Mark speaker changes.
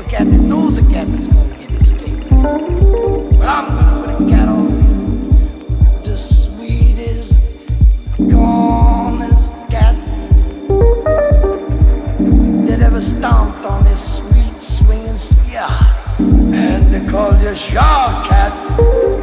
Speaker 1: a cat that knows a cat that's gonna get his. But I'm gonna put a cat on you. The sweetest, calmest cat that ever stomped on this sweet swinging sphere. And they call you Shaw Cat.